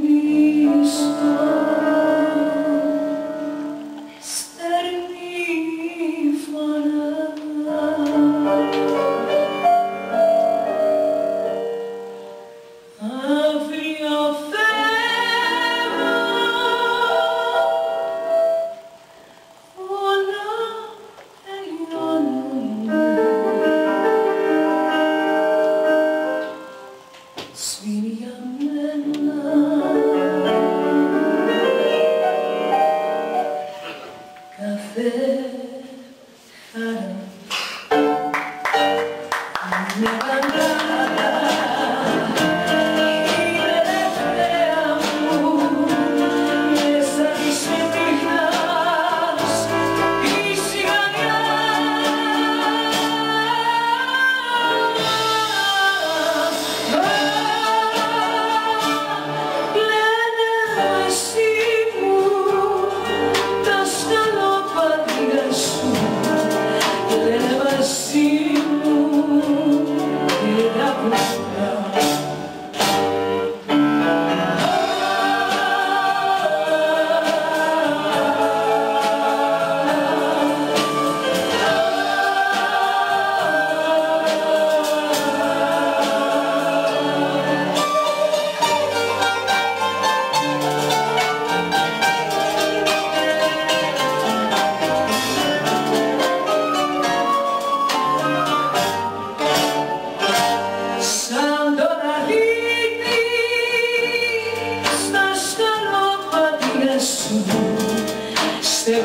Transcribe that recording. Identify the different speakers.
Speaker 1: peace. Never Seu